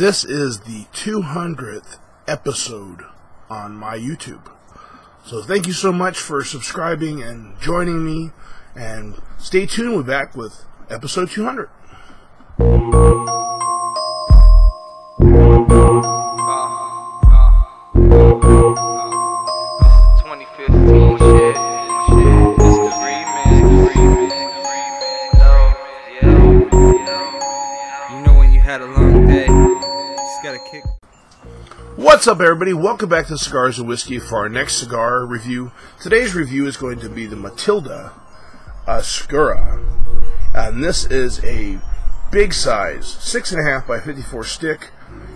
This is the 200th episode on my YouTube. So thank you so much for subscribing and joining me. And stay tuned. We're back with episode 200. What's up, everybody? Welcome back to Cigars and Whiskey for our next cigar review. Today's review is going to be the Matilde uh, Oscura. And this is a big size, 6.5 by 54 stick.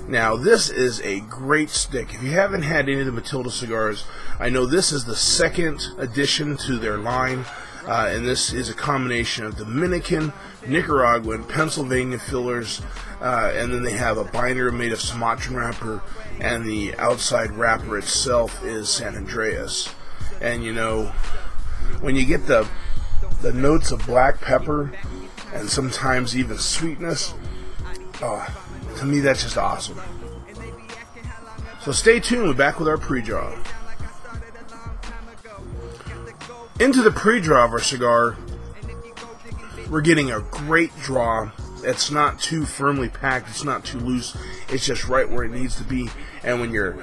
Now, this is a great stick. If you haven't had any of the Matilde cigars, I know this is the second addition to their line. Uh, and this is a combination of Dominican, Nicaraguan, Pennsylvania fillers, uh, and then they have a binder made of Sumatran wrapper, and the outside wrapper itself is San Andreas. And you know, when you get the the notes of black pepper and sometimes even sweetness, oh, to me that's just awesome. So stay tuned. We're back with our pre-draw. Into the pre-draw of our cigar, we're getting a great draw. It's not too firmly packed. It's not too loose. It's just right where it needs to be. And when you're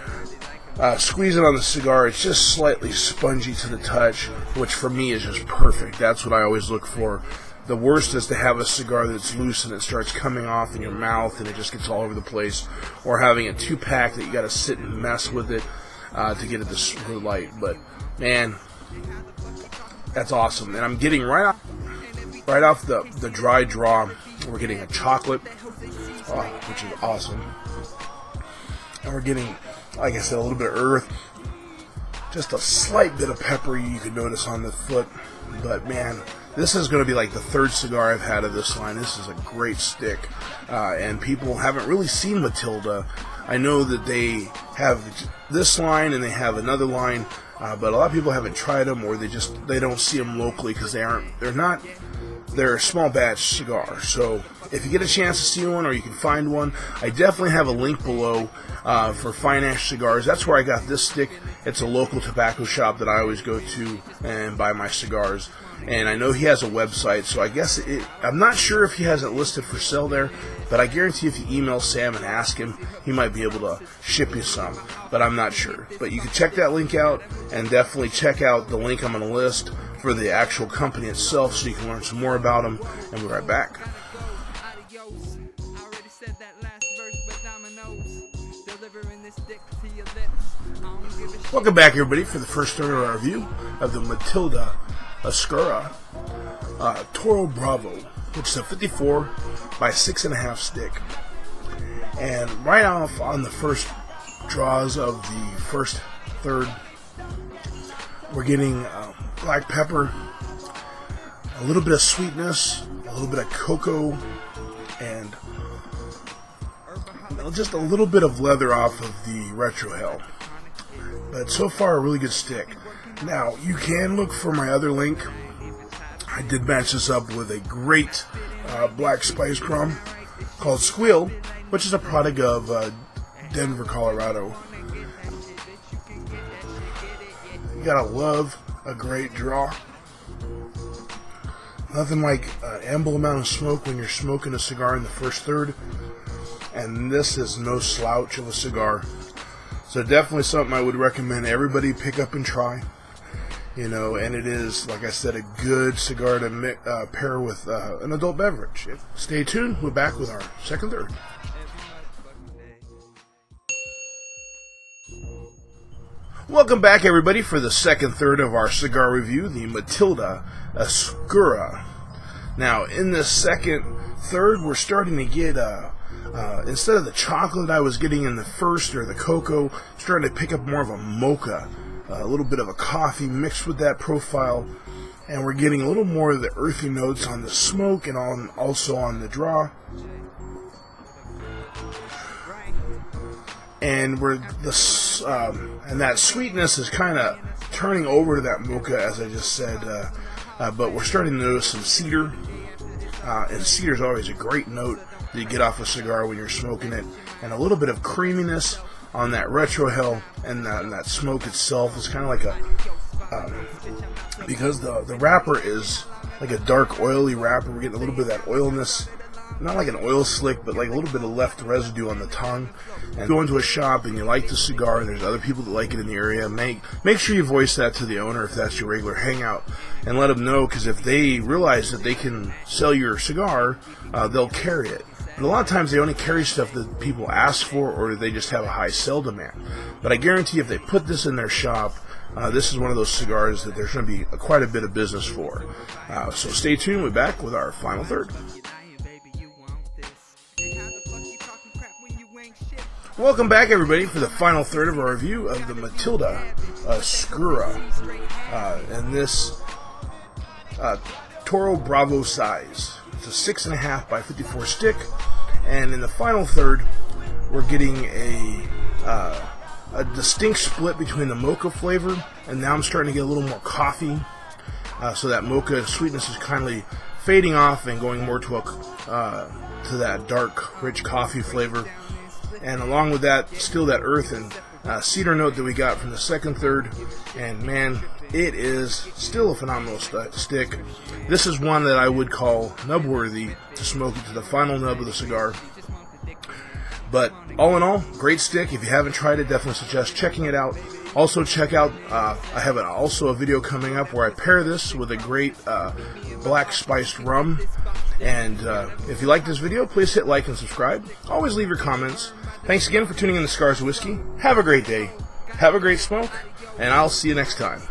uh, squeezing on the cigar, it's just slightly spongy to the touch, which for me is just perfect. That's what I always look for. The worst is to have a cigar that's loose and it starts coming off in your mouth and it just gets all over the place, or having it too packed that you got to sit and mess with it uh, to get it to light. But man, that's awesome. And I'm getting right off, right off the, the dry draw, we're getting a chocolate, oh, which is awesome. And we're getting, like I said, a little bit of earth. Just a slight bit of pepper you can notice on the foot. But man, this is going to be like the third cigar I've had of this line. This is a great stick. Uh, and people haven't really seen Matilde. I know that they have this line and they have another line uh, but a lot of people haven't tried them, or they just they don't see them locally because they aren't they're not they're a small batch cigar. So if you get a chance to see one or you can find one, I definitely have a link below uh, for Fine Ash Cigars. That's where I got this stick. It's a local tobacco shop that I always go to and buy my cigars and I know he has a website, so I guess it, I'm not sure if he has it listed for sale there, but I guarantee if you email Sam and ask him, he might be able to ship you some, but I'm not sure. But you can check that link out, and definitely check out the link I'm going to list for the actual company itself so you can learn some more about them, and we'll be right back. Welcome back, everybody, for the first third review of the Matilde Oscura uh, Toro Bravo, which is a 54 by 6.5 stick. And right off on the first draws of the first third, we're getting um, black pepper, a little bit of sweetness, a little bit of cocoa, and just a little bit of leather off of the retrohale. But so far, a really good stick. Now, you can look for my other link. I did match this up with a great uh, black spice rum called Squeal, which is a product of uh, Denver, Colorado. You gotta love a great draw. Nothing like an ample amount of smoke when you're smoking a cigar in the first third. And this is no slouch of a cigar. So definitely something I would recommend everybody pick up and try you know, and it is, like I said, a good cigar to uh, pair with uh, an adult beverage. Stay tuned. We're back with our second third. Welcome back, everybody, for the second third of our cigar review, the Matilde Oscura. Now, in this second third, we're starting to get, uh, uh, instead of the chocolate I was getting in the first or the cocoa, starting to pick up more of a mocha a little bit of a coffee mixed with that profile, and we're getting a little more of the earthy notes on the smoke and on also on the draw. And we're the um, and that sweetness is kind of turning over to that mocha, as I just said. Uh, uh, but we're starting to notice some cedar, uh, and cedar is always a great note that you get off a cigar when you're smoking it, and a little bit of creaminess on that retrohale and that, and that smoke itself is kind of like a um, because the the wrapper is like a dark oily wrapper. We're getting a little bit of that oilness not like an oil slick, but like a little bit of left residue on the tongue. And go into a shop and you like the cigar, and there's other people that like it in the area. Make make sure you voice that to the owner if that's your regular hangout, and let them know because if they realize that they can sell your cigar, uh, they'll carry it. But a lot of times they only carry stuff that people ask for, or they just have a high sell demand. But I guarantee if they put this in their shop. Uh, this is one of those cigars that there's going to be a, quite a bit of business for. Uh, so stay tuned. We're back with our final third. Welcome back, everybody, for the final third of our review of the Matilde Oscura. Uh, and this uh, Toro Bravo size. It's a 6.5 by 54 stick. And in the final third, we're getting a, uh, a distinct split between the mocha flavor, and now I'm starting to get a little more coffee. Uh, so that mocha sweetness is kindly fading off and going more to a uh, to that dark, rich coffee flavor and along with that, still that earth and uh, cedar note that we got from the second third. And man, it is still a phenomenal st- stick. This is one that I would call nub worthy to smoke it to the final nub of the cigar. But all in all, great stick. If you haven't tried it, definitely suggest checking it out. Also, check out, uh, I have an, also a video coming up where I pair this with a great uh, black spiced rum. And uh, if you like this video, please hit like and subscribe. Always leave your comments. Thanks again for tuning in to Cigars Whiskey. Have a great day. Have a great smoke. And I'll see you next time.